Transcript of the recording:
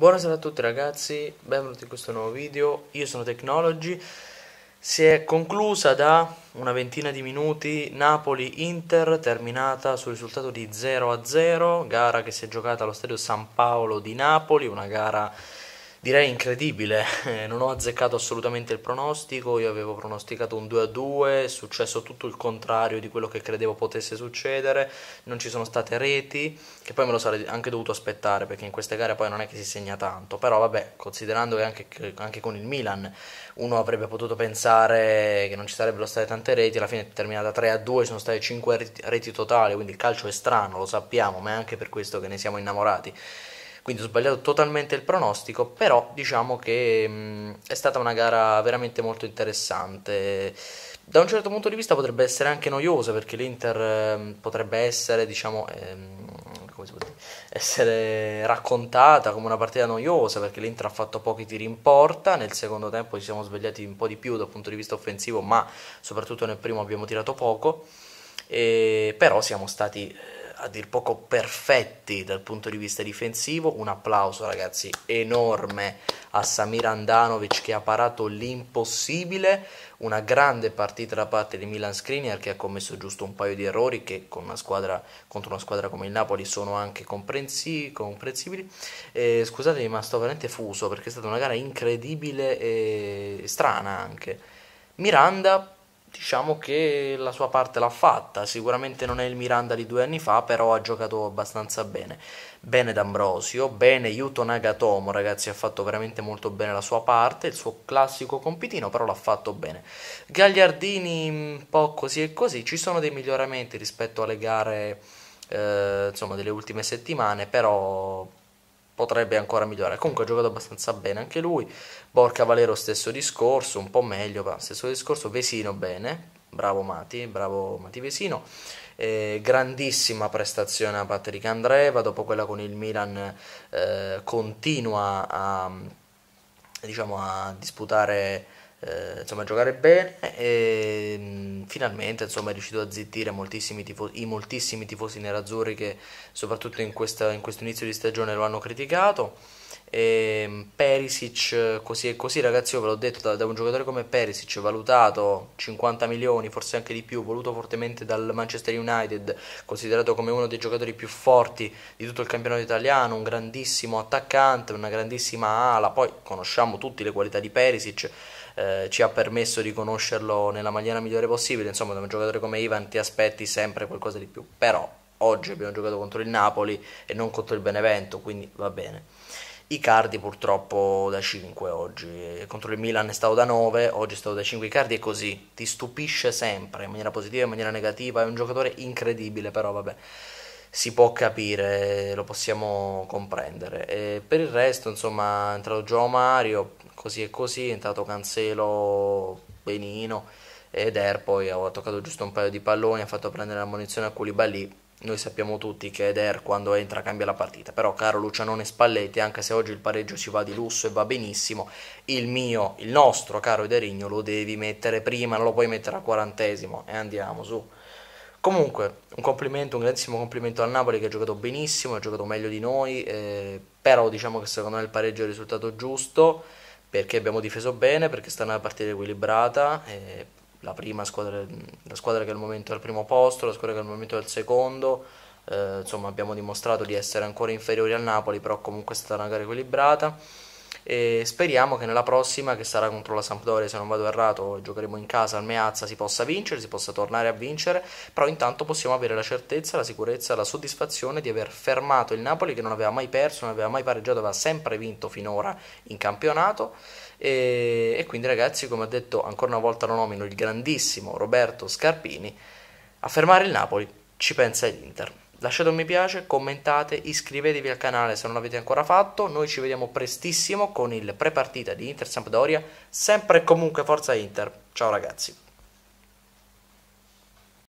Buonasera a tutti ragazzi, benvenuti in questo nuovo video, io sono Technology. Si è conclusa da una ventina di minuti Napoli-Inter terminata sul risultato di 0-0 Gara che si è giocata allo stadio San Paolo di Napoli, una gara Direi incredibile, non ho azzeccato assolutamente il pronostico, io avevo pronosticato un 2-2, è successo tutto il contrario di quello che credevo potesse succedere, non ci sono state reti, che poi me lo sarei anche dovuto aspettare perché in queste gare poi non è che si segna tanto, però vabbè, considerando che anche, anche con il Milan uno avrebbe potuto pensare che non ci sarebbero state tante reti, alla fine è terminata 3-2, ci sono state 5 reti, reti totali, quindi il calcio è strano, lo sappiamo, ma è anche per questo che ne siamo innamorati quindi ho sbagliato totalmente il pronostico, però diciamo che mh, è stata una gara veramente molto interessante. Da un certo punto di vista potrebbe essere anche noiosa perché l'Inter eh, potrebbe essere, diciamo, ehm, essere raccontata come una partita noiosa perché l'Inter ha fatto pochi tiri in porta, nel secondo tempo ci siamo svegliati un po' di più dal punto di vista offensivo, ma soprattutto nel primo abbiamo tirato poco, e, però siamo stati a dir poco perfetti dal punto di vista difensivo. Un applauso, ragazzi, enorme a Samir Andanovic che ha parato l'impossibile. Una grande partita da parte di Milan Skriniar che ha commesso giusto un paio di errori che con una squadra, contro una squadra come il Napoli sono anche comprensi, comprensibili. Eh, scusatemi, ma sto veramente fuso perché è stata una gara incredibile e strana anche. Miranda diciamo che la sua parte l'ha fatta, sicuramente non è il Miranda di due anni fa, però ha giocato abbastanza bene. Bene D'Ambrosio, bene Yuto Nagatomo, ragazzi, ha fatto veramente molto bene la sua parte, il suo classico compitino, però l'ha fatto bene. Gagliardini un po' così e così, ci sono dei miglioramenti rispetto alle gare eh, insomma delle ultime settimane, però potrebbe ancora migliorare. Comunque ha giocato abbastanza bene anche lui. Borca Valero stesso discorso, un po' meglio, ma stesso discorso. Vesino bene, bravo Mati, bravo Mati Vesino. Eh, grandissima prestazione a Patrick Andreva, dopo quella con il Milan eh, continua a, diciamo, a disputare eh, insomma, giocare bene e mh, finalmente insomma, è riuscito a zittire moltissimi tifosi, i moltissimi tifosi nerazzurri che soprattutto in, questa, in questo inizio di stagione lo hanno criticato. E Perisic così e così ragazzi io ve l'ho detto da, da, un giocatore come Perisic valutato 50 milioni forse anche di più voluto fortemente dal Manchester United considerato come uno dei giocatori più forti di tutto il campionato italiano un grandissimo attaccante una grandissima ala poi conosciamo tutte le qualità di Perisic eh, ci ha permesso di conoscerlo nella maniera migliore possibile. Insomma, da un giocatore come Ivan ti aspetti sempre qualcosa di più. Però oggi abbiamo giocato contro il Napoli e non contro il Benevento, quindi va bene. Icardi purtroppo da 5 oggi, contro il Milan è stato da 9, oggi è stato da 5. Icardi è così, ti stupisce sempre in maniera positiva e in maniera negativa, è un giocatore incredibile, però vabbè, si può capire, lo possiamo comprendere. E per il resto, insomma, è entrato Gio Mario, così e così, è entrato Cancelo benino ed Er poi ha toccato giusto un paio di palloni, ha fatto prendere la munizione a Koulibaly. Noi sappiamo tutti che Eder quando entra cambia la partita, però caro Lucianone Spalletti, anche se oggi il pareggio ci va di lusso e va benissimo, il mio, il nostro caro Ederigno lo devi mettere prima, non lo puoi mettere al quarantesimo e andiamo su. Comunque, un complimento, un grandissimo complimento al Napoli che ha giocato benissimo, ha giocato meglio di noi, eh, però diciamo che secondo me il pareggio è il risultato giusto perché abbiamo difeso bene, perché sta una partita equilibrata, la squadra, la squadra che al momento è al primo posto, la squadra che al momento è al secondo, eh, insomma abbiamo dimostrato di essere ancora inferiori al Napoli, però comunque è stata una gara equilibrata e speriamo che nella prossima che sarà contro la Sampdoria se non vado errato giocheremo in casa al Meazza si possa vincere si possa tornare a vincere però intanto possiamo avere la certezza la sicurezza la soddisfazione di aver fermato il Napoli che non aveva mai perso non aveva mai pareggiato aveva sempre vinto finora in campionato. E, e quindi ragazzi come ho detto ancora una volta lo nomino il grandissimo Roberto Scarpini. A fermare il Napoli ci pensa l'Inter Lasciate un mi piace, commentate, iscrivetevi al canale se non l'avete ancora fatto. Noi ci vediamo prestissimo con il pre-partita di Inter Sampdoria. Sempre e comunque forza Inter. Ciao ragazzi.